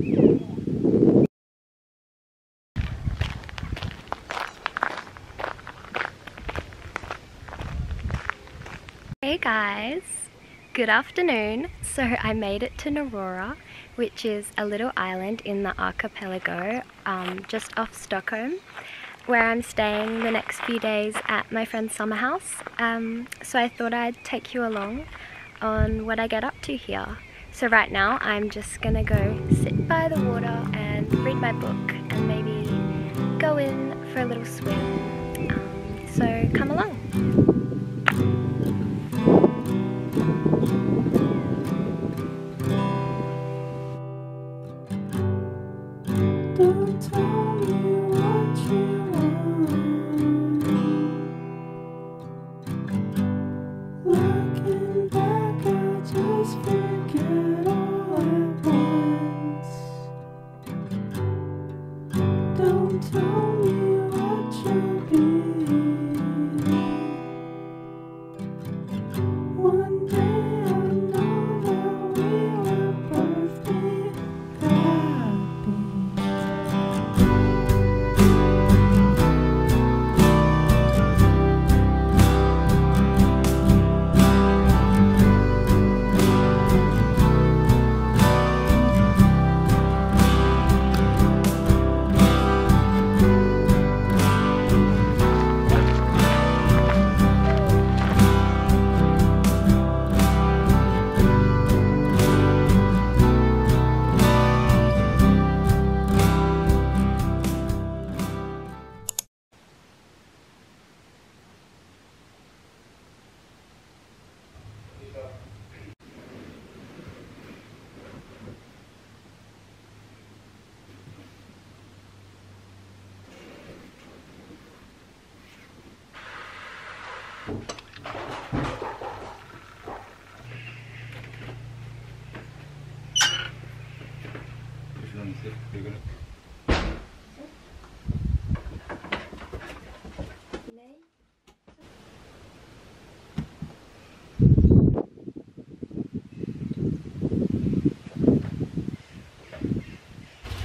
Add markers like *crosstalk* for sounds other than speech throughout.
Hey guys, good afternoon. So I made it to Norröra, which is a little island in the archipelago um, just off Stockholm, where I'm staying the next few days at my friend's summer house. Um, so I thought I'd take you along on what I get up to here. So right now I'm just gonna go sit by the water and read my book and maybe go in for a little swim. Um, so come along.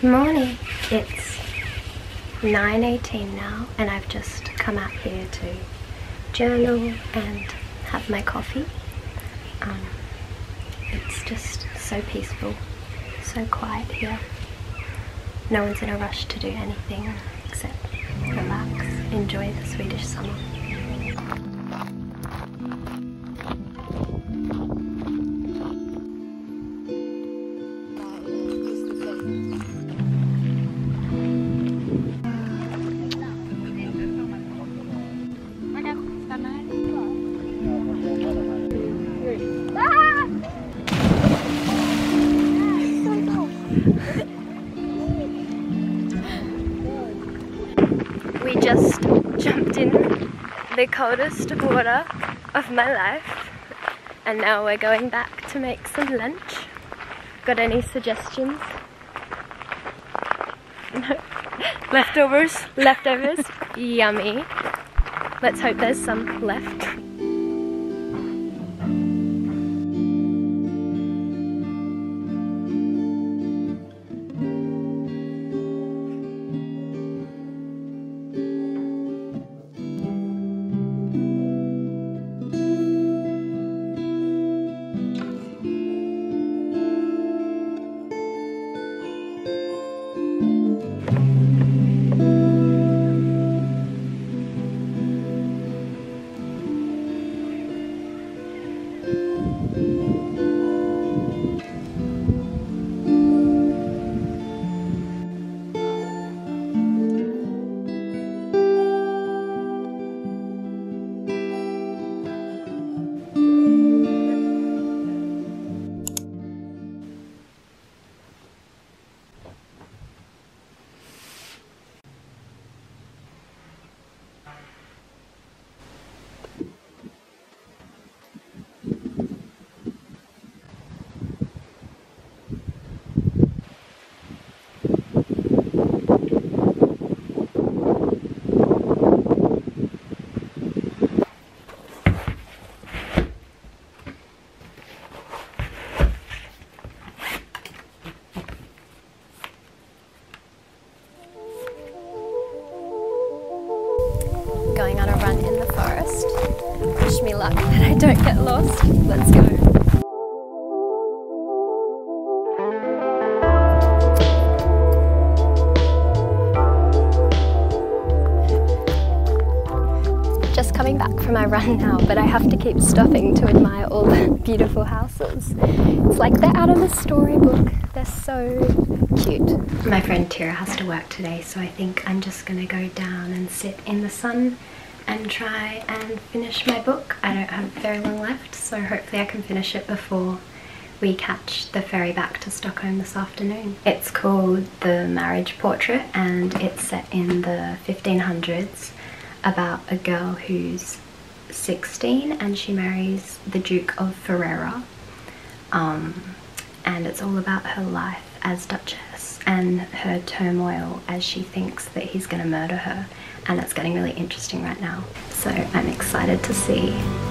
Morning. It's 9.18 now and I've just come out here to journal and have my coffee. Um, it's just so peaceful, so quiet here. No one's in a rush to do anything except relax, enjoy the Swedish summer. We just jumped in the coldest water of my life and now we're going back to make some lunch. Got any suggestions? Leftovers? Leftovers? Yummy. Let's hope there's some left. Don't get lost. Let's go. Just coming back from my run now, but I have to keep stopping to admire all the *laughs* beautiful houses. It's like they're out of a storybook. They're so cute. My friend Tira has to work today, so I think I'm just gonna go down and sit in the sun and try and finish my book. I don't have very long left, so hopefully I can finish it before we catch the ferry back to Stockholm this afternoon. It's called The Marriage Portrait and it's set in the 1500s about a girl who's 16 and she marries the Duke of Ferrara. Um, and it's all about her life as Duchess and her turmoil as she thinks that he's going to murder her. And it's getting really interesting right now. So I'm excited to see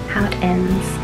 how it ends